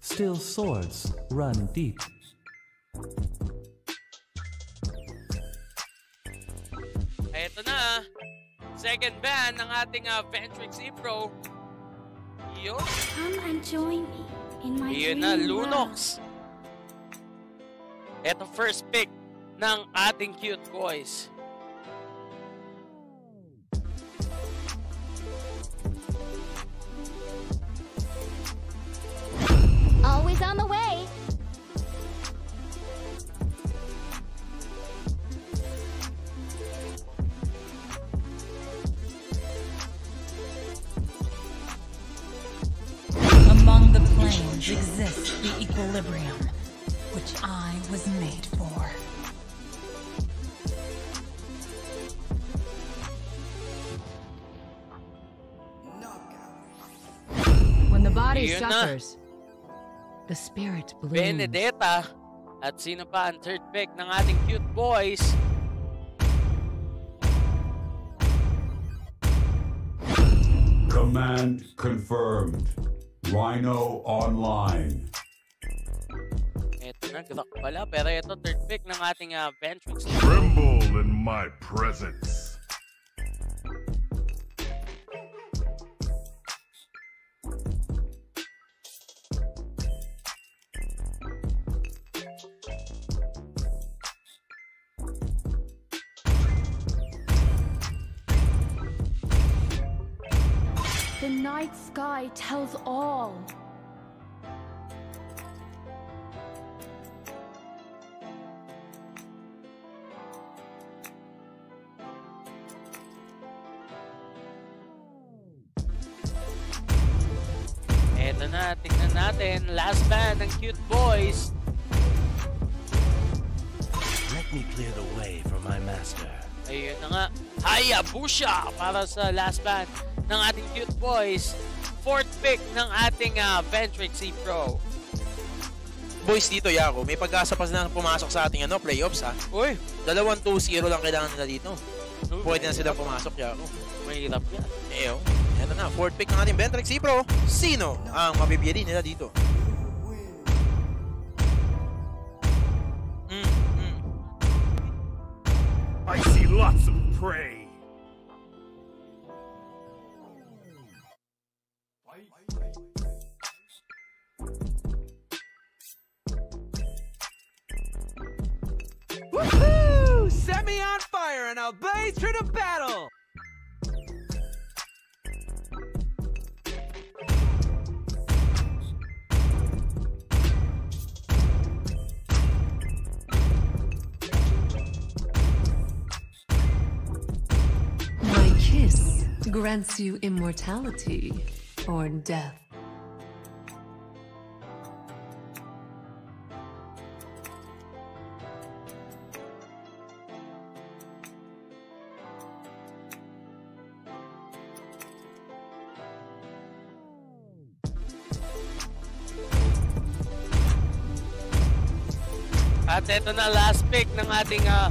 Still swords run deep. Eto na. Second ban ng ating uh, Ventrix E-Pro. Yun. Come and join me in my Yun na, Lunox. Eto first pick ng ating cute boys. When the body Yun na. the spirit blooms. Benedetta. At sino pa ang third pick ng ating cute boys? Command confirmed. Rhino online. Eto na, Glock pala. Pero ito, third pick ng ating uh, Ventrix. Tremble in my presence. Night sky tells all. Eto na, tingnan natin. Last ban ng cute boys. Let me clear the way for my master. Ayun na nga. Hayabusa para sa last ban ng ating cute boys. Fourth pick ng ating uh, Ventrix E Pro. Boys dito, Yako, may pag-asa pa na pumasok sa ating ano, playoffs ha. Uy, Dalawang 2-0 lang kailangan nila dito. Pwede na sila pumasok, Yako. Mahirap yan. Eh, oh. Eto na, fourth pick ng ating Ventrix Pro. Sino ang mabibili nila dito? Mm, mm. I see lots of prey. Through the battle! My kiss grants you immortality or death. Ito na last pick ng ating uh,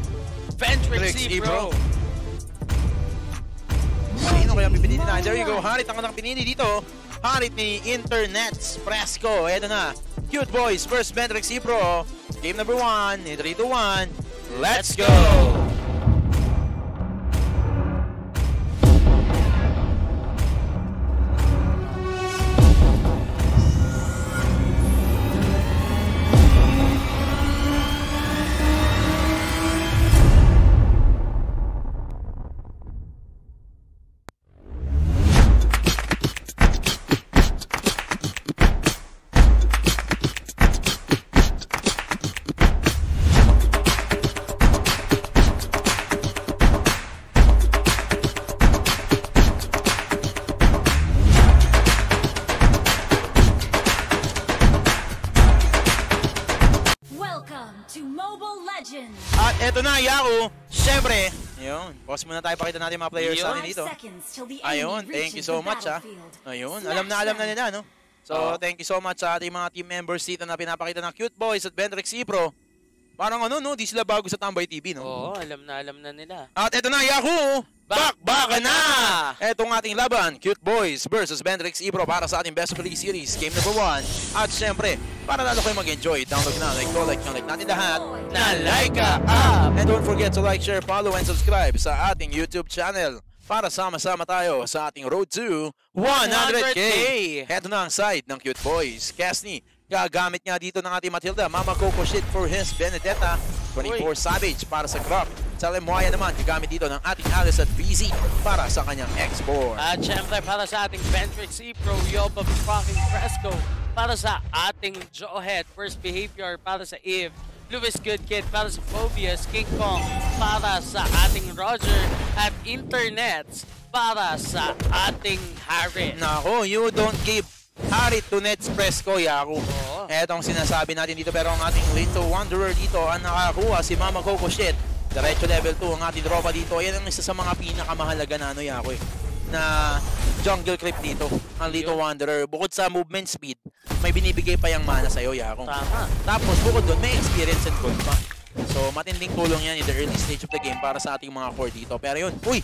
Ventrix Ventrix E Pro. Sino kaya pipili nila? There you go, Harit ang kanilang pinili dito. Harit ni Internets Fresco. Eto na, Cute Boys versus Ventrix E Pro. Game number 1, 3 to 1. Let's go! Pakita natin mga players Yun. natin dito. Ayun, thank you so much ha. battlefield. Ayun, alam na alam na nila no. So, Oo. thank you so much sa ating mga team members dito na pinapakita ng Cute Boys at Ventrix E Pro. Parang ano no, di sila bago sa Tambay TV no. Oo, alam na alam na nila. At eto na, Yahoo! Bakbakan na! Etong ating laban, Cute Boys versus Bendrix Ibro para sa ating Best of Three Series, Game number 1. At syempre, para lalo kayo mag-enjoy, download na, like ko, like nyo, like natin lahat na like ka up! And don't forget to like, share, follow, and subscribe sa ating YouTube channel para sama-sama tayo sa ating road to 100K! 100K. Heto na ang side ng Cute Boys. Casney, gagamit nga dito ng ating Matilda. Mama Coco shit for his Benedetta. 24 Savage para sa Crop. Salemoya naman, gagamit dito ng ating Alice at BZ para sa kanyang export. At syempre para sa ating Ventrix E-Pro, Yob of fucking Fresco. Para sa ating Jawhead, First Behavior para sa Eve. Louis Good Kid para sa Phobias, King Kong para sa ating Roger at Internets para sa ating Harry. Nako, you don't give Harry to Nets Fresco, Yaku. Oo. Etong sinasabi natin dito pero ang ating Little Wanderer dito ang nakakuha si Mama Coco Shit. Diretso level 2 ang ating tropa dito. Yan ang isa sa mga pinakamahalaga na ano Yaku eh. Na jungle creep dito, ang Little Wanderer. Bukod sa movement speed, may binibigay pa yung mana sa'yo, Yaku. Tama. Tapos bukod doon, may experience and gold pa. So matinding tulong yan in the early stage of the game para sa ating mga core dito. Pero yun, uy!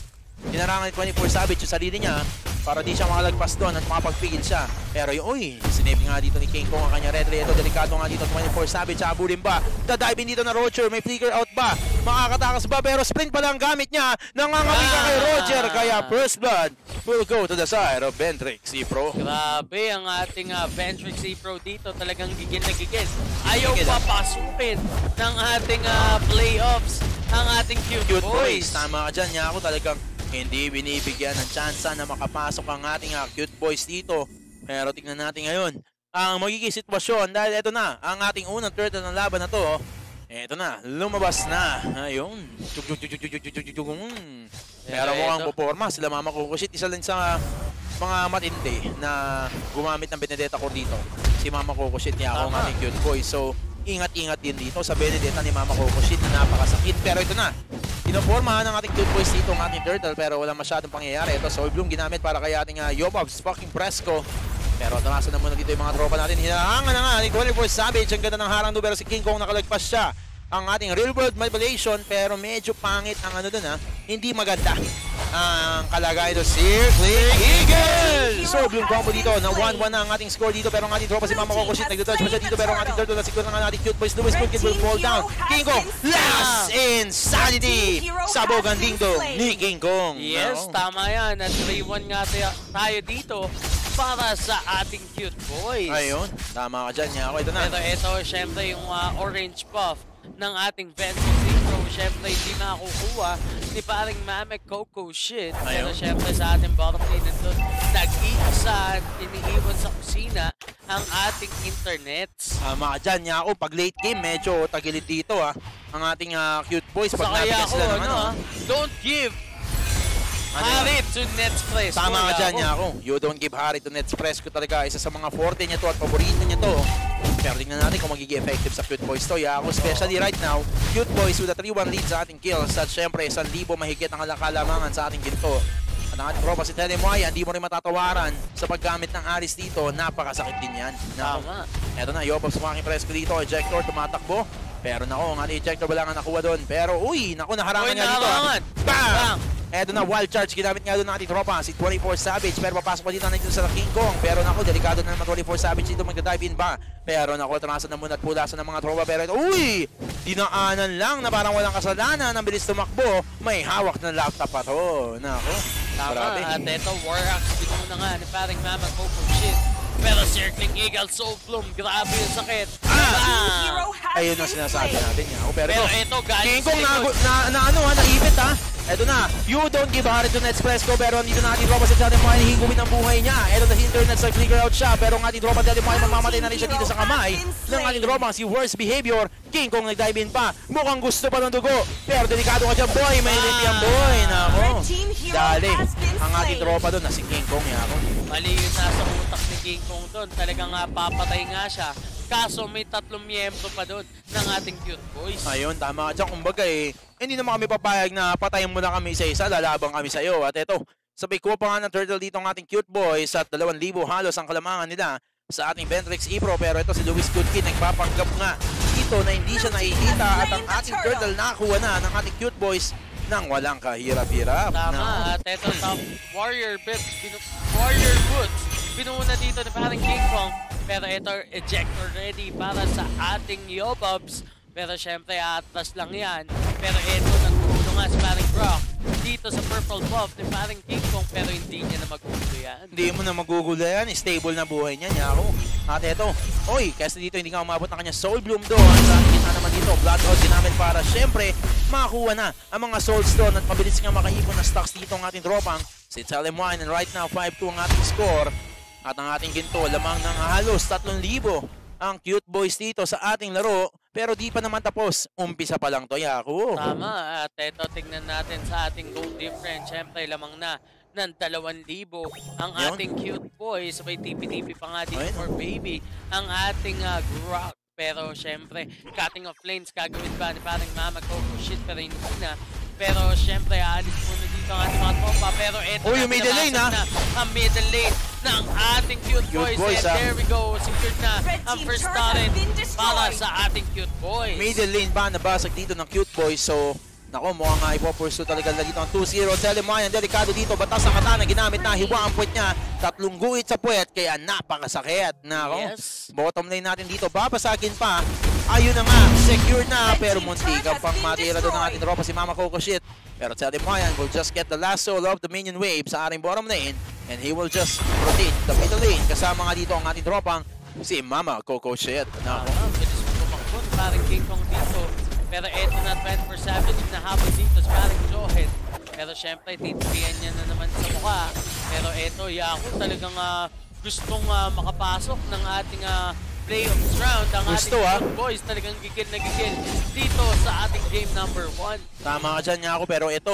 Dinarangan ni 24 Savage yung sarili niya para di siya makalagpas doon at makapagpigil siya. Pero yung, uy, sinave nga dito ni King Kong ang kanya red ray. Ito, delikado nga dito 24 Savage. Habulin ba? Dadive in dito na Roger. May flicker out ba? Makakatakas ba? Pero sprint pa lang gamit niya. Nangangabi ka kay Roger. Kaya first blood will go to the side of Bentrix, si Pro. Grabe ang ating uh, Ventrix E-Pro dito. Talagang gigil na gigil. Ayaw ah. papasukin ng ating ah, playoffs ang ating cute, Cute boys. boys. Tama ka dyan, niya ako talagang hindi binibigyan ng tsansa na makapasok ang ating ah, cute boys dito. Pero tingnan natin ngayon ang magiging sitwasyon dahil ito na ang ating unang turtle ng laban na to. Ito na, lumabas na. Ayun. Pero mukhang puporma sila Mama Kukushit. Isa lang sa mga matindi na gumamit ng Benedetta ko dito. Si Mama Kukushit niya ako Tama. ating cute boy. So, ingat-ingat din dito sa Benedetta ni Mama Kukushit na napakasakit. Pero ito na, Pinoforma ng ating cute boys dito ang ating turtle pero wala masyadong pangyayari. Ito, Soul Bloom ginamit para kay ating uh, Yobabs fucking Fresco. Pero tamasan na muna dito yung mga tropa natin. Hinahangan na nga ni 24 Savage. Ang ganda ng harang doon pero si King Kong nakalagpas siya. Ang ating real world manipulation pero medyo pangit ang ano doon ha. Hindi maganda. Ang kalagay doon Circling Eagle! So, Bloom combo dito. Na 1-1 na ang ating score dito pero ang ating tropa si Mama Coco Shit. Nagdododge pa siya dito pero ang ating turtle na siguro ng ating cute boys. Louis Kid will fall down. King Kong last insanity! Sabog ang dingdong ni King Kong. Yes, tama yan. At 3-1 nga tayo- dito para sa ating cute boys. Ayun, tama ka dyan. Niya ako. Ito na. Ito, ito, syempre yung ah, orange buff ng ating Ventus Zero. Syempre, hindi makukuha ni paring Mame Coco shit. Pero Ayun. syempre sa ating bottom lane nandun, nag-iisa, iniiwan sa kusina ang ating internets. Tama ka dyan. Niya ako. Pag late game, medyo tagilid dito ha. Ang ating ah, cute boys. Pag kaya nabigyan ako, sila ng ano, ano. ah, don't give Ano Harry to Nets Place. Tama ka dyan, ako. niya ako. You don't give Harry to Nets Fresco talaga. Isa sa mga forte niya to at paborito niya to. Pero tingnan natin kung magiging effective sa Cute Boys to. Yeah, ako especially right now, Cute Boys with a 3-1 lead sa ating kills. At syempre, 1,000 mahigit ang kalamangan sa ating ginto. At ang ating tropa si Telemoya, hindi mo rin matatawaran sa paggamit ng Aris dito. Napakasakit din yan. Nako. Tama. Eto na, Yopov sumaking Fresco dito. Ejector, tumatakbo. Pero nako, ang ejector wala nga nakuha doon. Pero uy, nako, naharangan Uy, niya dito. Bang! Bang! Eto na, wild charge. Ginamit nga doon ng ating tropa, si 24 Savage. Pero papasok pa dito na dito sa King Kong. Pero naku, delikado na naman 24 Savage dito. Magda-dive in ba? Pero naku, tanasan na muna at pulasan ng mga tropa. Pero ito, uy! Dinaanan lang na parang walang kasalanan. Ang bilis tumakbo. May hawak na laptop pa to. Naku, Tama. grabe. At ito, War Axe, binuna nga ni paring Mama Coco shit. Pero Circling Eagle, Soul Bloom, grabe yung sakit. Ah! Ayun ang sinasabi natin. Yaku. Pero, Pero ito, ito, galing King Kong sa na, likod. na, na ano. Eto na, you don't give Harry to Nets Fresco pero andito na ating tropa Johnny Moy hihinggumin ang buhay niya. Eto na si internet sa flicker out siya pero ang ating tropa Moy mamamatay na rin siya dito sa kamay ng ating tropa si Worst Behavior. King Kong nag-dive in pa. Mukhang gusto pa ng dugo. Pero delikado ka dyan boy. May lipi ang boy. Nako. Dali. Ang ating tropa doon na si King Kong yako. Mali yung nasa utak ni King Kong doon. Talagang nga papatay nga siya. Kaso may tatlong miyembro pa doon ng ating cute boys. Ayun, tama ka dyan. Kumbaga eh, hindi naman kami papayag na patayin mo na kami isa-isa, lalabang kami sa'yo. At eto, sabay kuha pa nga ng turtle dito ang ating cute boys at 2,000 halos ang kalamangan nila sa ating Bentrix E-Pro. Pero ito si Luis Goodkid nagpapanggap nga dito na hindi siya nakikita at ang ating turtle nakakuha na ng ating cute boys ng walang kahirap-hirap. Tama, Na- at eto top Warrior Boots, binu Warrior Boots, binuuna dito ni parang King Kong. Pero ito, ejector ready para sa ating Yobobs. Pero syempre, atlas lang yan. Pero ito, nagtulo nga si parang Brock dito sa purple buff ni parang King Kong. Pero hindi niya na magugulo yan. Hindi mo na magugulo yan. Stable na buhay niya, Nyako. At eto, oy, kasi dito hindi nga umabot ng kanya Soul Bloom doon. Sa gitna naman dito, Blood Oath ginamit para syempre makakuha na ang mga Soul Stone at mabilis nga makaipon na stocks dito ang ating dropang si Telem Wine. And right now, 5-2 ang ating score. At ang ating ginto, lamang ng halos 3,000 ang cute boys dito sa ating laro. Pero di pa naman tapos. Umpisa pa lang to, Yaku. Tama, at ito tignan natin sa ating goal difference. Syempre, lamang na ng 2,000 ang Yun. ating cute boy. Sabay tipi-tipi pa nga dito Ayun. for baby. Ang ating uh, Grok. Pero syempre, cutting of lanes gagawin ba ni parang Mama Coco shit pero hindi na. Pero syempre, aalis muna dito ang ating mga tropa. Pero eto Oh, na, yung middle lane, ah. na ang middle lane ng ating cute, Cute boys. boys, And ah. there we go, secured na ang first been para sa ating cute boys. Middle lane ba nabasag dito ng cute boys so Nako, mukhang nga ipopursu talaga nila dito ang 2-0. Telemayan, delikado dito. Batas ang katana, ginamit na. Hiwa ang puwet niya. Tatlong guhit sa puwet, kaya napakasakit. Nako, Yes. bottom lane natin dito. Babasagin pa. Ayun na nga, secure na. Pero munti ka pang matira doon ng ating tropa si Mama Coco Shit. Pero Telemayan will just get the last soul of the minion wave sa ating bottom lane. And he will just rotate the middle lane. Kasama nga dito ang ating tropang si Mama Coco Shit. Tama, bilis mo tumakbon. Parang King Kong dito. Pero eto na 20 for Savage na habol dito sa parang Johet. Pero syempre, titipian niya na naman sa mukha. Pero eto, Yaku talagang ah, gustong ah, makapasok ng ating uh, playoffs round. Ang Gusto, ating ah. boys talagang gigil na gigil dito sa ating game number 1. Tama ka dyan niya ako pero ito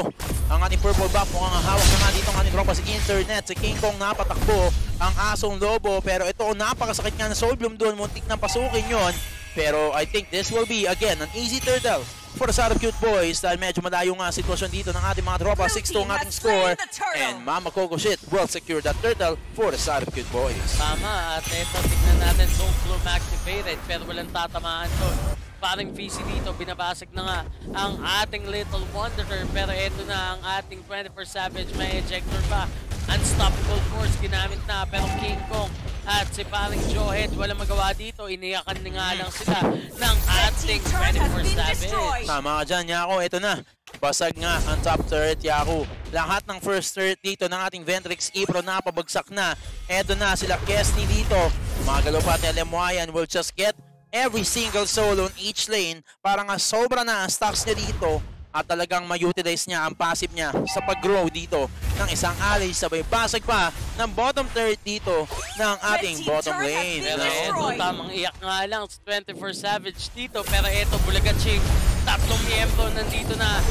ang ating purple buff mukhang hawak na nga dito ang ating tropa si internet si King Kong napatakbo ang asong lobo pero ito napakasakit nga na soul bloom doon muntik nang pasukin yon pero I think this will be again an easy turtle for the side of cute boys dahil medyo malayo nga ang sitwasyon dito ng ating mga tropa 6-2 ang ating score and Mama Coco Shit will secure that turtle for the side of cute boys Tama, at eto, tignan natin, Zone Bloom activated, pero walang tatamaan doon. Parang VC dito, binabasag na nga ang ating Little Wanderer, pero eto na ang ating 24 Savage, may ejector pa. Unstoppable Force ginamit na, pero King Kong at si parang Joehead, walang magawa dito, iniyakan nga lang sila ng ating 24 Savage. Tama ka dyan, Yako. Ito na. Basag nga ang top turret, Yaku. Lahat ng first turret dito ng ating Ventrix Ebro napabagsak na. Ito na sila Kesney dito. Mga galopat ni Lemoyan will just get every single solo on each lane para nga sobra na ang stocks niya dito at talagang ma-utilize niya ang passive niya sa pag-grow dito ng isang ally sabay basag pa ng bottom turret dito ng ating bottom lane. Pero eto, tamang iyak nga lang sa 24 Savage dito. Pero eto, Bulagaching, tatlong miyembro nandito na.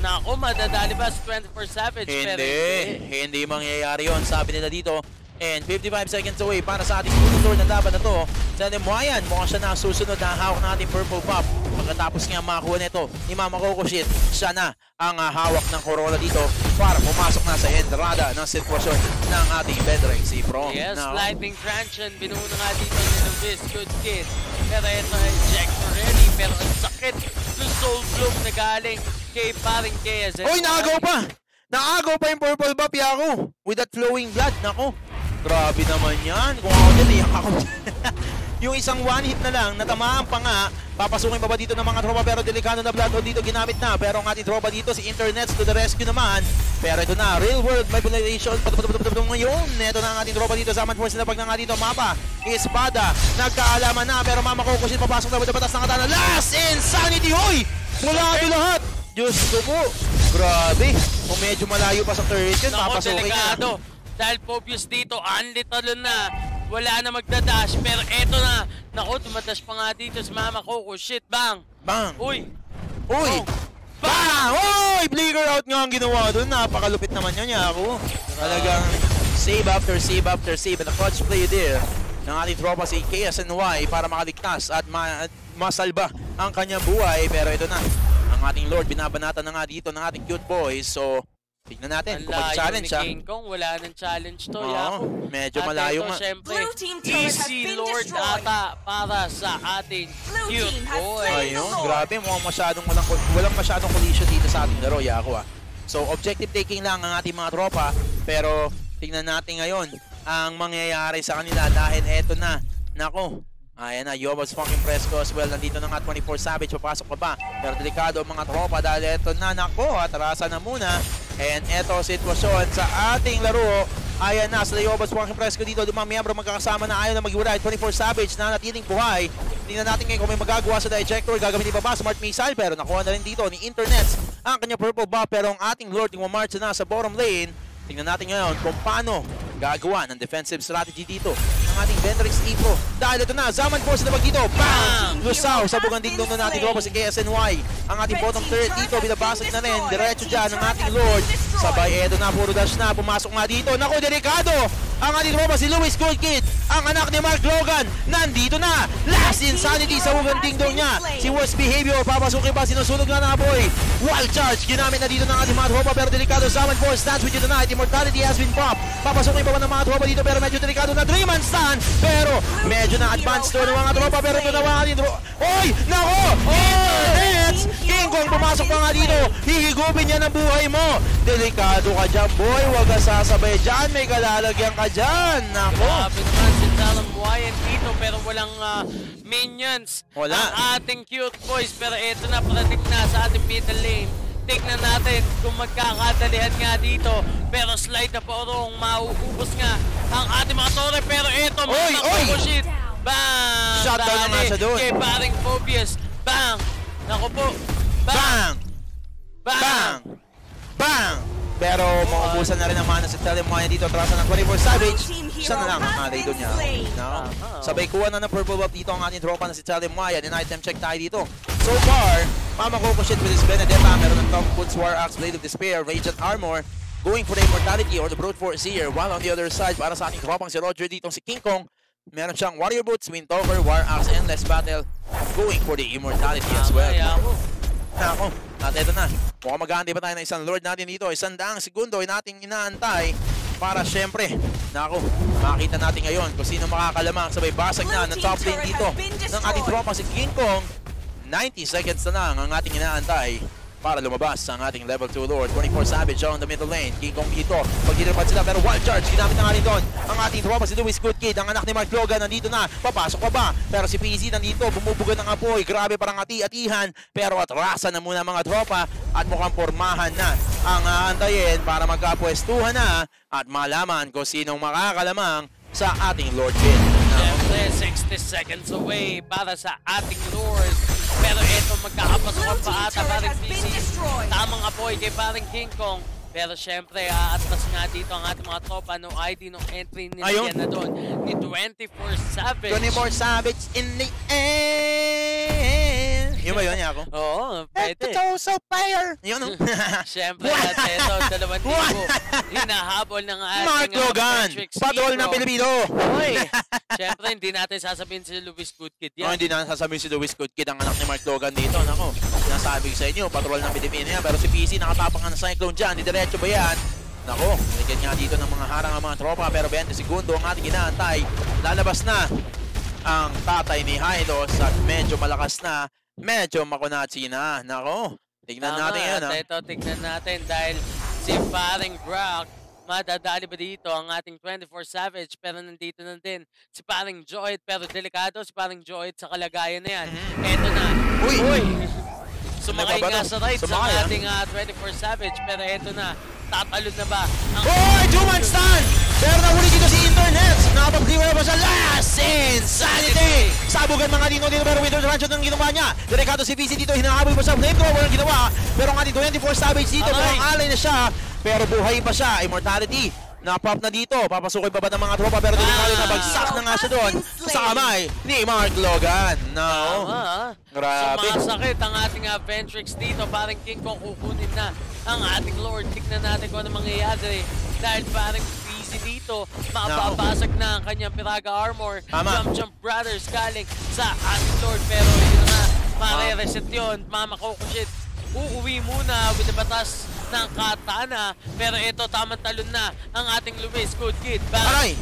Nako, madadali ba sa 24 Savage? Pero Hindi, hindi mangyayari yon sabi nila dito. And 55 seconds away para sa ating tour na laban na to. Sa Lemoyan, mukhang siya na ang susunod na hawak ng ating purple pop. Pagkatapos nga makakuha nito ni Mama Coco Shit, siya na ang ah, hawak ng Corolla dito para pumasok na sa entrada ng sitwasyon ng ating Bedrex si Pro. Yes, Now, Lightning Transient, binuno nga dito ni Novice, good kid. Pero ito, ejector ready, pero ang sakit ng Soul Bloom na galing kay paring Kea. Uy, naagaw pa! Naagaw pa yung purple buff, Yaku! With that flowing blood, nako. Grabe naman yan. Kung ako din, iyak ako. yung isang one hit na lang, natamaan pa nga. Papasukin pa ba dito ng mga tropa pero delikado na blood hole dito ginamit na. Pero ang ating tropa dito, si Internets to the rescue naman. Pero ito na, real world manipulation. Ngayon, ito na ang ating tropa dito. Saman force na pag na nga dito, mapa. Espada, nagkaalaman na. Pero Mama Coco Shit, papasok na ba sa batas ng katana. Last Insanity, hoy! Wala ito lahat. Diyos ko po. Grabe. Kung medyo malayo pa sa turret yun, papasukin delikado. Dahil Pobius dito, unli talon na. Wala na magdadash, pero eto na. Nako, dumadash pa nga dito si Mama Coco. Shit, bang! Bang! Uy! Uy! Oh. Bang! Uy! Bleaker out nga ang ginawa doon. Napakalupit naman yun, Yaku. Talagang save after save after save. And a clutch play there ng ating tropa si KSNY para makaligtas at ma masalba ang kanyang buhay. Pero ito na, ang ating Lord, binabanatan na nga dito ng ating cute boys. So, tignan natin kung mag-challenge siya. King Kong, wala nang challenge to, Oo, Yaku. medyo At malayo ito, nga. syempre, easy Lord ata para sa ating Blue cute boy. Ayun, grabe. Mukhang masyadong walang, walang masyadong collision dito sa ating laro, Yako ah. So, objective taking lang ang ating mga tropa. Pero, tingnan natin ngayon ang mangyayari sa kanila dahil eto na. Nako, Ayan na, Yobos fucking Fresco as well. Nandito na nga 24 Savage, papasok pa ba? Pero delikado mga tropa dahil eto na, nako, atrasan na muna. And eto sitwasyon sa ating laro. Ayan na, sa Yobos fucking Fresco dito, lumang miyembro magkakasama na ayaw na maghiwalay. 24 Savage na natiling buhay. Tingnan natin ngayon kung may magagawa sa Dijector. Gagamitin pa ba? Smart Missile. Pero nakuha na rin dito ni Internets ang kanya purple buff. Pero ang ating Lord yung march na sa bottom lane. Tingnan natin ngayon kung paano gagawa ng defensive strategy dito ating Ventrix Evo. Dahil ito na, Zaman Force na dito. Bang! Lusaw sa bugang dingdong na natin Robo si KSNY. Ang ating bottom third dito, binabasag na rin. Diretso dyan ng ating Lord. Sabay eto na, puro dash na. Pumasok nga dito. Naku, delikado! Ang ating Robo si Luis Goldkid. Ang anak ni Mark Logan. Nandito na. Last Insanity sa bugang dingdong niya. Si Worst Behavior. Papasukin pa. Sinusunog na na boy. Wild Charge. Ginamit na dito ng ating mga tropa. Pero delikado. Zaman Force stands with you tonight. Immortality has been popped. Papasukin pa ba ng mga tropa dito. Pero medyo delikado na. 3-man stand. Pero medyo na advanced to ng mga tropa. Pero ito na mga ating tropa. Oy! Nako! Oh! Nets! King Kong pumasok pa nga dito. Hihigupin niya ng buhay mo. Delikado ka dyan, boy. Huwag ka sasabay dyan. May kalalagyan ka dyan. Nako! Grabe naman si Talon Buhayan dito pero walang ah, minions. Wala. Ang ating cute boys pero ito na parating na sa ating middle lane. Tignan natin kung magkakadalihan nga dito. Pero slide na pa orong mauubos nga ang ating mga tore. Pero ito, Oy, mga oy! shit. Bang! Shutdown na nga siya doon. Kay paring Phobius. Bang! Naku po. Bang! Bang! Bang! Bang! Pero maubusan na rin ang mana si Telemoya dito. Atrasan ng 24 Savage. Isa na lang ang doon niya. No? Sabay kuha na ng purple buff dito ang ating tropa na si Telemoya. Then item check tayo dito. So far, Mama Coco shit with his Benedetta. Meron ng Top Boots, War Axe, Blade of Despair, Radiant Armor. Going for the Immortality or the Brute Force here. While on the other side, para sa ating tropang si Roger dito, si King Kong. Meron siyang Warrior Boots, Windtalker, War Axe, Endless Battle. Going for the Immortality as well. Nako, at eto na. Mukhang mag-aantay pa tayo ng isang Lord natin dito. Isang daang segundo ay nating inaantay para syempre, nako, makita natin ngayon kung sino makakalamang sabay basag na ng top lane dito ng ating tropa si King Kong. 90 seconds na lang ang ating inaantay para lumabas ang ating level 2 Lord. 24 Savage on the middle lane. King Kong dito. Pagdilipad sila pero wild charge. Ginamit na nga rin doon. Ang ating tropa si Luis Good Kid. Ang anak ni Mark Logan nandito na. Papasok pa ba? Pero si PZ nandito. Bumubuga ng apoy. Grabe parang ati-atihan. Pero atrasan na muna mga tropa. At mukhang pormahan na ang aantayin para magkapwestuhan na at malaman kung sinong makakalamang sa ating Lord Kid. Siyempre, 60 seconds away para sa ating Lord. Pero ito, magkakapasokan pa ata paring PC. Tamang apoy kay paring King Kong. Pero syempre, aatras nga dito ang ating mga tropa. No ID, no entry nila Ayun. na doon. Ni 24 Savage. 24 Savage in the end. Yun ba yun, Yako? Oo, pwede. so player. Yun, no? Siyempre, at ito, dalawang libo. Hinahabol ng ating Mark uh, Logan. Patrol ng. Pilipino. Hoy, siyempre, hindi natin sasabihin si Luis Goodkid Oh, yan. hindi na sasabihin si Luis Good Kid ang anak ni Mark Logan dito. Nako, sinasabi ko sa inyo, patrol ng Pilipino yan. Pero si PC nakatapang ng Cyclone dyan. Di diretso ba yan? Nako, nilagyan nga dito ng mga harang ang mga tropa. Pero 20 segundo ang ating inaantay. Lalabas na ang tatay ni Hylos at medyo malakas na. Medyo makunatsi na. Nako, tignan Tama, natin yan. Ha? ito, tignan natin dahil si paring Brock, madadali ba dito ang ating 24 Savage pero nandito na din si paring Joyd pero delikado si paring Joyd sa kalagayan na yan. Ito na. Mm-hmm. Uy! Uy! Sumakay nga sa right sa ah. ating ah, 24 Savage pero ito na. Tatalon na ba? Ang Hoy! Two-man stand! Pero nahuli dito si Internets! Nakapag-clear pa sa last insanity! Sabugan mga dino dito pero Winter Rancho ng ginawa niya. Delikado si VC dito, hinahabol pa sa flamethrower ang ginawa. Pero ang ating 24 Savage dito, parang alay na siya. Pero buhay pa siya, immortality. Na-pop na dito, papasukin pa ba ng mga tropa pero delikado na bagsak na nga siya doon sa kamay ni Mark Logan. No. Ah. Grabe. Sumasakit ang ating uh, Ventrix dito. Parang King Kong kukunin na ang ating Lord. Tignan natin kung ano mangyayari. Dahil parang busy dito. Mapapasag na ang kanyang Piraga Armor. Tama. Jump Jump Brothers galing sa ating Lord. Pero yun na, mare-reset yun. Mama Coco shit. Uuwi muna with the batas ng katana. Pero ito, tamang talon na ang ating Luis Good Kid. Bang! Aray!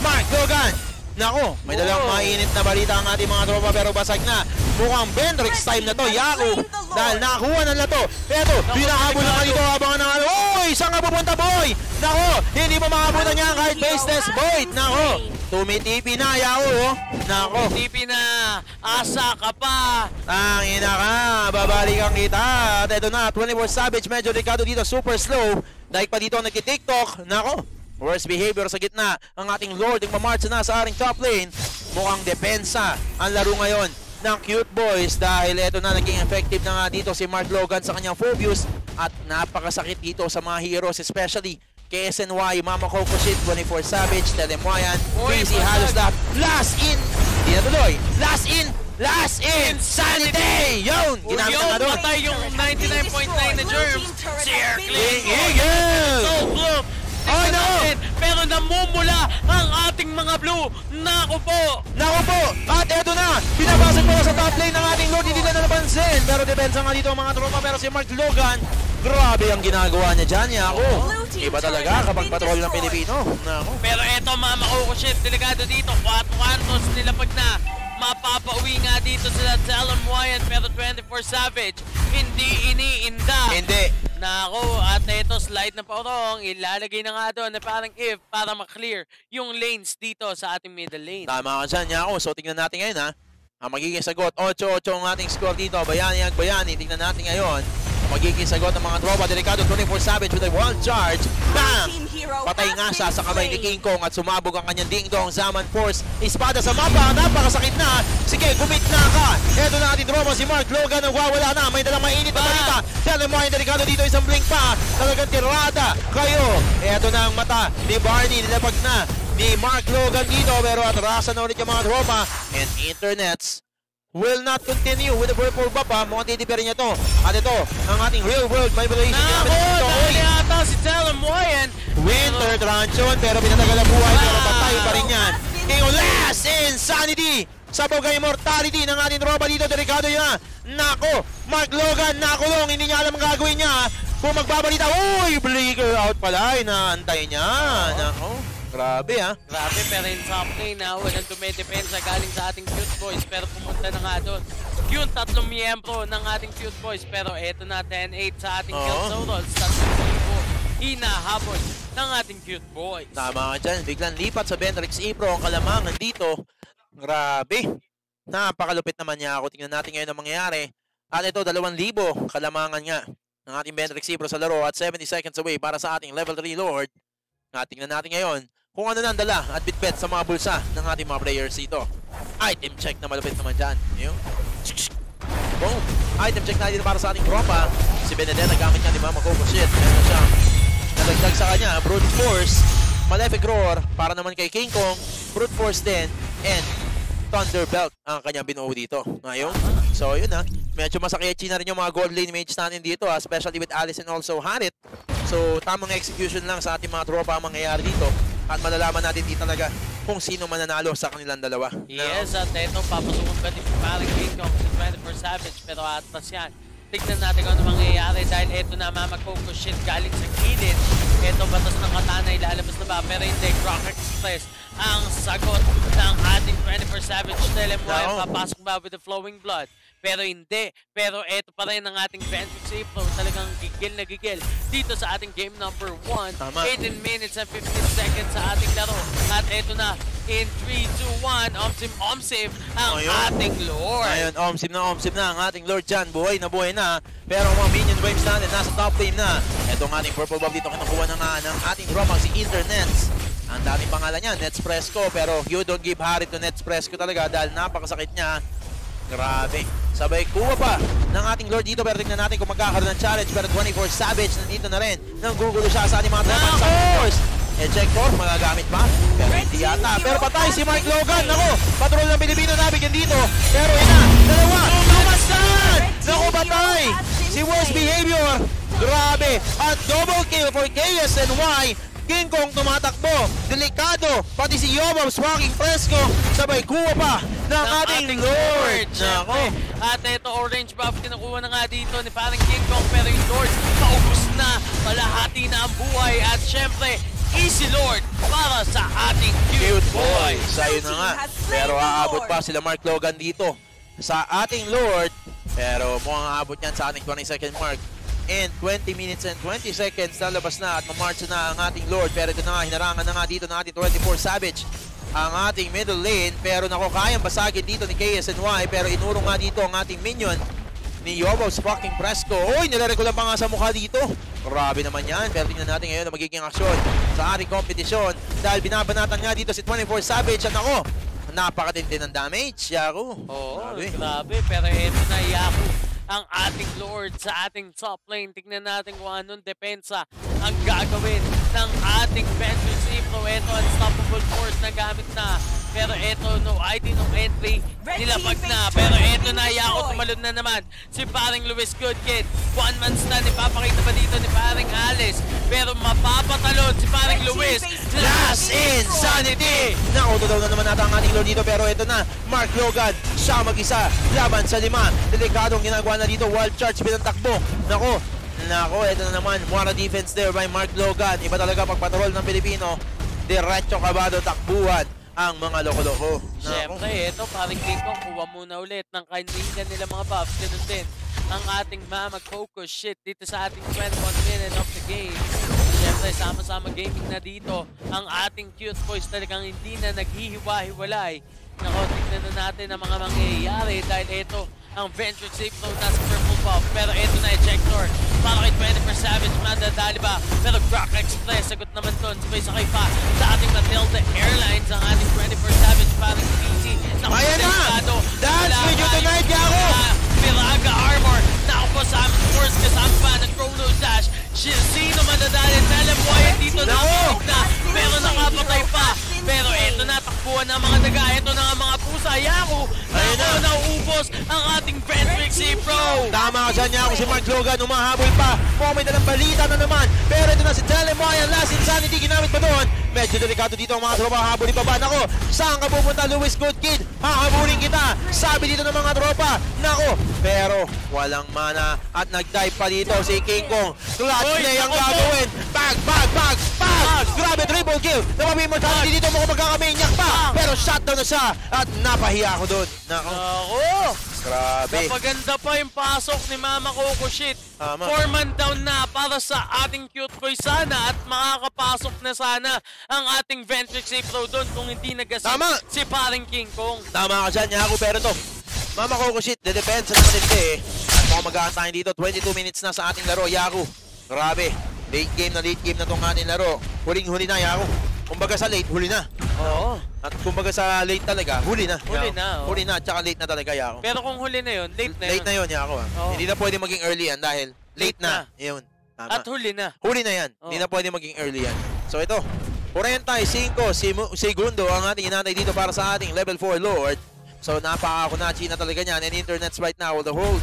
Mark Logan! Nako, may dalang Oo. mainit na balita ang ating mga tropa pero basag na. Mukhang Bendrix time na to, Yaku. Dahil nakakuha na na to. Eto, binahabol na dito habang na Uy, saan nga pupunta, boy? Nako, hindi mo makabutan niya kahit baseless, boy. Nako, tumitipi na, Yaku. Oh. Nako, TP na, asa ka pa. Tangina ka, babalikan kita. At ito na, 24 Savage, medyo delikado dito, super slow. Dahil pa dito nagki-tiktok, nako. Worst behavior sa gitna, ang ating Lord yung mamarcha na sa ating top lane. Mukhang depensa ang laro ngayon ng Cute Boys dahil ito na naging effective na nga dito si Mark Logan sa kanyang Phobius at napakasakit dito sa mga heroes especially kay SNY, Mama Coco Shit, 24 Savage, Telemoyan, Crazy. Halos Lahat, Last in! Di na tuloy! Last in! Last in! Sanity! Yun! Ginamit na nga Yung doon. patay yung 99.9 na germs. Circling. Eagle! So, Bloom. Oh, Tingnan no! natin, Pero namumula ang ating mga blue. Naku po. Naku po! At eto na! Pinabasag mo sa top lane ng ating Lord, hindi na napansin. Pero depensa nga dito ang mga tropa. Pero si Mark Logan, grabe ang ginagawa niya dyan. Yako. Iba talaga kapag patrol ng Pilipino. Naku. Pero eto mama ko shit, delikado dito. 4 kwartos nila pag na mapapauwi nga dito sila Talon Moyan pero 24 Savage hindi iniinda. Hindi. Nako, at ito slide na paurong, ilalagay na nga doon na parang if para ma-clear yung lanes dito sa ating middle lane. Tama ka dyan, Yako. So tingnan natin ngayon ha. Ang magiging sagot, 8-8 ang ating score dito. Bayani ang bayani. Tingnan natin ngayon. Magiging sagot ng mga tropa. Delikado 24 Savage with a one charge. Bam! Patay nga siya sa kamay ni King Kong at sumabog ang kanyang ding-dong Zaman Force. Espada sa mapa. Napakasakit na. Sige, gumit na ka. Ito na ating tropa si Mark Logan. Nagwawala na. May dalang mainit na balita. Dahil mo ay delikado dito isang blink pa. Talagang tirada kayo. Ito na ang mata ni Barney. Nilapag na ni Mark Logan dito. Pero atrasan na ulit yung mga tropa. And internets will not continue with the purple buff ha. Mukhang titipirin niya to. At ito, ang ating real world manipulation. Nako, dahil yata si Talon Moyan. Winter Transion, pero pinatagal ang buhay, pero patay pa rin yan. Ngayon, last insanity! Sabog ang immortality ng ating tropa dito, delikado yan. Nako, Mark Logan, nakulong, hindi niya alam ang gagawin niya. Kung magbabalita, uy, Bleaker out pala, inaantay niya. Nako, grabe ha. Grabe, pero in top lane na walang dumedepensa galing sa ating cute boys pero pumunta na nga doon. Yung tatlong miyembro ng ating cute boys pero eto na 10-8 sa ating Oo. kill totals. Tatlong libo hinahabol ng ating cute boys. Tama ka dyan, biglang lipat sa Benrix E-Pro ang kalamangan dito. Grabe. Napakalupit naman niya ako. Tingnan natin ngayon ang mangyayari. At ito, 2,000 kalamangan nga ng ating Benrix E-Pro sa laro at 70 seconds away para sa ating level 3 Lord. At tingnan natin ngayon kung ano nang dala at bitbet sa mga bulsa ng ating mga players dito. Item check na malupit naman dyan. Yung. Boom. Item check na dito para sa ating tropa. Si Benedetta gamit niya ni Mama Coco Shit. Meron siyang nadagdag sa kanya. Brute Force, Malefic Roar para naman kay King Kong. Brute Force din. And Thunderbelt ang kanyang binuo dito. Ngayon, so yun ha. Medyo masakiyachi na rin yung mga gold lane mages natin dito ha. Especially with Alice and also Harit. So tamang execution lang sa ating mga tropa ang mangyayari dito. At malalaman natin dito talaga kung sino mananalo sa kanilang dalawa. Yes, at eto papasukan pa din parang Kong sa 24 Savage pero atlas yan. Tignan natin kung ano mangyayari dahil eto na Mama Coco shit galing sa gilid. Eto batas ng katana ilalabas na ba pero hindi Croc Express ang sagot ng ating 24 Savage Telemoy. No. Papasok ba with the flowing blood? Pero hindi. Pero eto pa rin ang ating Ventrix April. Talagang gigil na gigil dito sa ating game number 1. Tama. 18 minutes and 15 seconds sa ating laro. At eto na, in 3, 2, 1, Omsim Omsim ang Ayun. ating Lord. Ngayon, omsim na omsim na ang ating Lord Jan. Buhay na buhay na. Pero ang mga minion waves natin nasa top lane na. Ito ang ating purple buff dito kinukuha na nga ng ating Romang si Internets. Ang daming pangalan niya, Nets Fresco. Pero you don't give Harry to Nets Fresco talaga dahil napakasakit niya. Grabe. Sabay kuha pa ng ating Lord dito pero tingnan natin kung magkakaroon ng challenge pero 24 Savage nandito na rin. Nanggugulo siya sa ating mga tropa sa force. Eh, magagamit pa. Pero hindi yata. Pero patay si Mark Logan. Nako, patrol ng Pilipino nabigyan dito. Pero ina, dalawa, lumasan! Nako, patay! Si worst behavior. Grabe. At double kill for KSNY. King Kong tumatakbo. Delikado. Pati si Yobobs walking fresco. Sabay kuha pa ng ating Lord. Nako. Nako. At ito, orange buff, kinukuha na nga dito ni parang King Kong. Pero yung Lord, paubos na. Malahati na ang buhay. At syempre, Easy Lord para sa ating cute, Cute boy. boy. Sayo na nga. Pero aabot pa sila Mark Logan dito. sa ating Lord. Pero mukhang aabot yan sa ating 20 second mark. In 20 minutes and 20 seconds, lalabas na at mamarch na ang ating Lord. Pero ito na nga, hinarangan na nga dito ng ating 24 Savage ang ating middle lane. Pero naku, kayang basagin dito ni KSNY. Pero inuro nga dito ang ating minion ni Yobos fucking Fresco. Uy, nilaregulan pa nga sa mukha dito. Grabe naman yan. Pero tingnan natin ngayon ang magiging aksyon sa ating kompetisyon. Dahil binabanatan nga dito si 24 Savage. At ako, napakatindi ng damage. Yako. Oo, Grabe. grabe. Pero eto na, Yaku, ang ating Lord sa ating top lane. Tignan natin kung anong depensa ang gagawin ng ating Venture Cipro. Ito, unstoppable force na gamit na. Pero eto, no ID, no entry, nilapag na. Pero eto na, Yaku, tumalon na naman. Si paring Luis Goodkid. One man stand, ipapakita ba dito ni paring Alice? Pero mapapatalon si paring Luis. Last Insanity! Nauto daw na naman nata ang ating Lord dito pero ito na, Mark Logan, siya mag-isa, laban sa lima. Delikadong ginagawa na dito, wild charge pinatakbo. Nako, nako, ito na naman, Muara defense there by Mark Logan. Iba talaga pag patrol ng Pilipino, diretso kabado takbuhan ang mga loko-loko. Siyempre, ito, paring King Kong, kuha muna ulit ng kaibigan nila mga buffs. Ganun din ang ating mamag focus shit dito sa ating 21 minute of the game. Siyempre, sama-sama gaming na dito. Ang ating cute boys talagang hindi na naghihiwa-hiwalay. Nako, tignan na natin ang mga mangyayari dahil ito, ang Venture Safe Zone nasa purple buff. Pero ito na, ejector. Para kay 24 Savage, madadali ba? Pero Rock Express, sagot naman doon. Sabay sakay pa sa ating Matilda Airlines, ang ating 24 Savage, parang PC. Naku, Ayan na! Dance with you tonight, Yako! Piraga Armor. Naku po sa aming force kasama pa ng Chrono Dash. Si- Sino madadali? Telepoy dito na. Pero nakapatay pa. Pero eto na, takbuhan ng mga daga. Eto na nga mga pusa. Yaku! Ayun na. nauubos ang ating Ventrix Pro. Tama ka dyan ako si Mark Logan, umahabol pa. Mukhang may dalang balita na naman. Pero ito na si Telemoy, ang last insanity, ginamit pa doon. Medyo delikado dito ang mga tropa, habulin pa ba? Nako, saan ka pupunta, Luis Good Kid? Hahabulin kita. Sabi dito ng mga tropa. Nako, pero walang mana at nag-dive pa dito si King Kong. Clutch play ang gagawin. Bag, bag, bag, bag! Grabe, triple kill. Napabi mo dito mo magkakamaniak pa. Pero shutdown na siya at napahiya ako doon. Nako, Ako! grabe. Napaganda pa yung pasok ni Mama Coco Shit. Tama. Four man down na para sa ating cute boy sana at makakapasok na sana ang ating Ventrix Pro doon kung hindi nagasip Tama. si paring King Kong. Tama ka dyan, Yaku, pero to. Mama Coco shit, de-depensa naman hindi eh. At mukhang mag tayo dito, 22 minutes na sa ating laro, Yaku. Grabe, late game na late game na tong ating laro. Huling-huli na, Yaku. Kumbaga sa late, huli na. Oo. At kumbaga sa late talaga, huli na. Huli na, oo. Huli na, tsaka late na talaga, Yaku. Pero kung huli na yun, late na Late na yun, Yaku. ah. Oo. Hindi na pwede maging early yan dahil late Late na. na. Yun. Tama. At huli na. Huli na yan. Oo. Hindi na pwede maging early yan. So ito, 45 simu- segundo ang ating inatay dito para sa ating level 4 Lord. So napaka-kunachi na talaga niyan. And internets right now will hold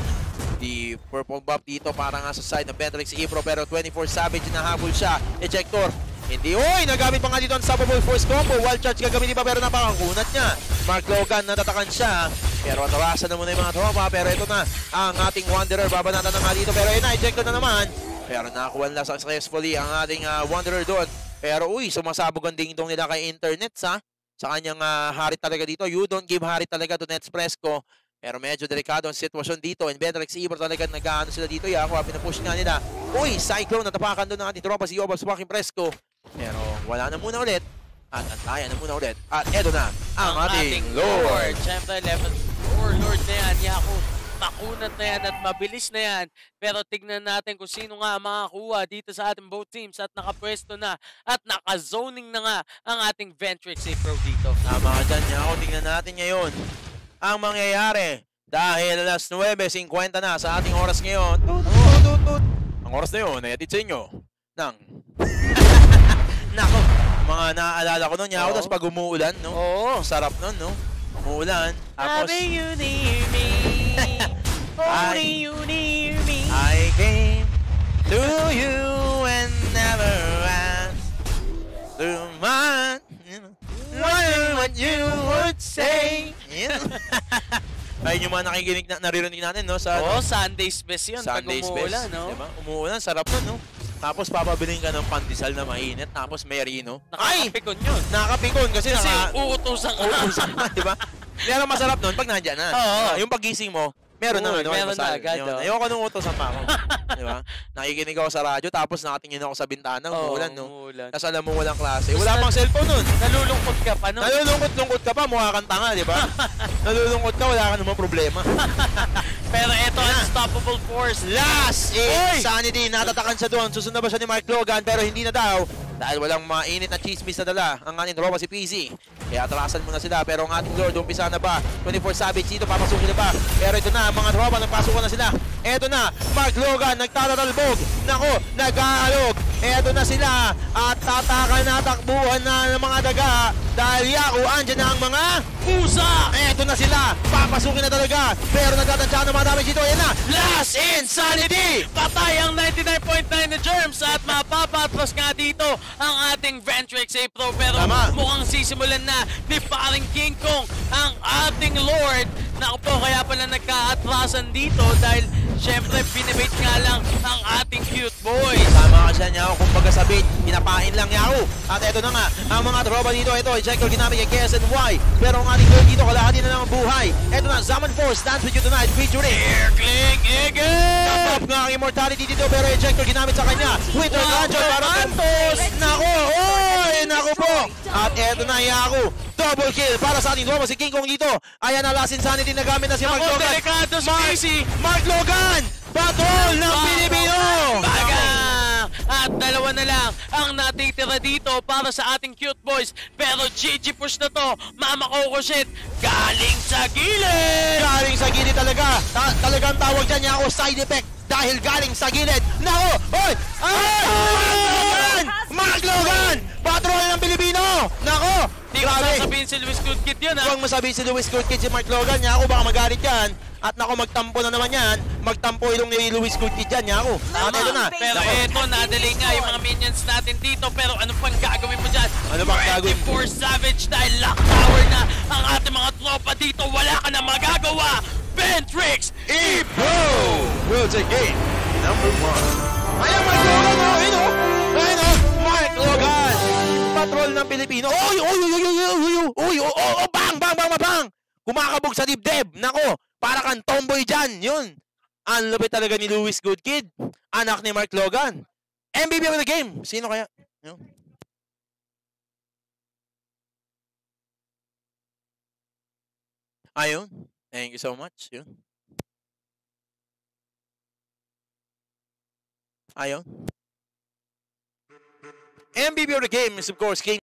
the purple buff dito para nga sa side ng Bentrix Ebro pero 24 Savage nahabol siya. Ejector. Hindi. Uy! Nagamit pa nga dito ang Unstoppable Force Combo. Wild Charge gagamitin pa pero napakakunat niya. Mark Logan natatakan siya. Pero atarasan na muna yung mga tropa. Pero ito na ang ating Wanderer. Babanatan na nga dito. Pero yun na, ejector na naman. Pero nakakuha nila successfully ang ating ah, Wanderer doon. Pero uy, sumasabog ang dingdong nila kay Internet sa sa kanyang ah, harit talaga dito. You don't give harit talaga to Nets Fresco. Pero medyo delikado ang sitwasyon dito. And Benrex Ibor talaga nag-ano sila dito. Yako, pinapush nga nila. Uy, Cyclone, natapakan doon ng ating tropa si Yobal Swaking Fresco. Pero wala na muna ulit. At antayan na muna ulit. At eto na, ang, ating, Lord. Siyempre, level 4 Lord na yan. Yaku, makunat na yan at mabilis na yan. Pero tignan natin kung sino nga ang makakuha dito sa ating both teams at nakapwesto na at naka-zoning na nga ang ating Ventrix Pro dito. Tama ka dyan, Yako. Tingnan natin ngayon ang mangyayari. Dahil alas 9.50 na sa ating oras ngayon. Tut, tut, tut, tut. Ang oras na yun ay atid sa inyo ng... Nako, mga naaalala ko nun. Oo. Tapos pag umuulan, no? Oo. Sarap nun, no? Umuulan. Tapos, Sabi you near me. Only you near me. I came to you and never asked to mind. You know, wonder what you would say. Yun. Ayun yung mga nakikinig na naririnig natin, no? Sa Oo, Sunday's best yun pag Sunday's umuulan, best. no? Diba? Umuulan, sarap nun, no? Tapos papabiling ka ng pandesal na mainit, tapos merino. Ay! Nakakapikon yun. Nakakapikon kasi, Kasi naka... uutusan ka. Uusan ka, di ba? Pero masarap nun pag nandyan na. Oo. Ah, yung pagising mo, meron na. Oo, ano, meron na agad, Yun. oh. Ayoko nung utosan pa ako. Di ba? Nakikinig ako sa radyo, tapos nakatingin ako sa bintana, Oo, umuulan, no? umuulan. Tapos alam mo walang klase. Wala pang cellphone nun. Nalulungkot ka pa, no? Nalulungkot-lungkot ka pa, mukha kang tanga, di ba? Nalulungkot ka, wala ka namang problema. Pero ito, unstoppable force. Last is Sanity. Natatakan siya doon. Susunod ba siya ni Mark Logan pero hindi na daw. Dahil walang mainit na chismis na dala ang ating tropa si PZ. Kaya atrasan muna sila pero ang ating Lord umpisa na ba? 24 Savage dito papasukin na ba? Pero ito na mga tropa nagpasukan na sila. Ito na Mark Logan nagtatatalbog. Nako nag-aalog. Ito na sila at tatakan na takbuhan na ng mga daga dahil Yaku andyan na ang mga Pusa! Eto na sila. Papasukin na talaga. Pero nagtatansya na mga damage dito. Yan na. Last Insanity! Patay ang 99.9 na germs at mapapatros nga dito ang ating Ventrix April. Pero Tama. mukhang sisimulan na ni paring King Kong ang ating Lord. Naku po, kaya pala nagka-atrasan dito dahil syempre binibait nga lang ang ating cute boy. Tama ka siya niya. Kumbaga sa bait, pinapain lang niya ako. At eto na nga, ang mga tropa dito. Ito, i-check ko ginamit kay KSNY. Pero ang ating girl dito, kalahati na lang ang buhay. Eto na, Zaman Force, dance with you tonight, featuring Aircling again! Top nga ang immortality dito pero ejector ginamit sa kanya. Winter Wow, Conjure para Santos! Nako! Oy! Nako po! At eto na Yaku. Double kill para sa ating tropa si King Kong dito. Ayan na last insanity na gamit na si Mark Ako, Logan. delikado si Mark, Logan! Patrol ng Pilipino! Bagang! At dalawa na lang ang natitira dito para sa ating cute boys. Pero GG push na to. Mama Coco shit. Galing sa gilid! Galing sa gilid talaga. Ta- talagang tawag dyan niya ako side effect dahil galing sa gilid. Nako! Oy! Ay! Mark Logan! Patrol ng Pilipino! Nako! Hindi ko sasabihin si Luis Good Kid yun ha. Huwag masabihin si Luis Good Kid si Mark Logan niya ako baka magalit yan. At nako magtampo na naman yan. Magtampo ilong ni Luis Good Kid yan niya ako. At ito na. Pero eto, nadali nga yung mga minions natin dito. Pero ano pang gagawin mo dyan? Ano bang gagawin? 24 Savage dahil lock tower na ang ating mga tropa dito. Wala ka na magagawa. Ventrix! Ebro will take game number one. Ayan, Mark Logan, oh, ayun, oh. Ayun, oh, Mark Logan. Patrol ng Pilipino. Oy, oy, oy, oy, oy, oy, oy, oy, oh, oh, oh, bang, bang, bang, bang, bang. Kumakabog sa dibdib. Nako, para kang tomboy dyan. Yun. Ang lupit talaga ni Luis Good Kid. Anak ni Mark Logan. MVP of the game. Sino kaya? Yun. Ayun. Thank you so much. Yun. Ayun. MVP of the game is of course King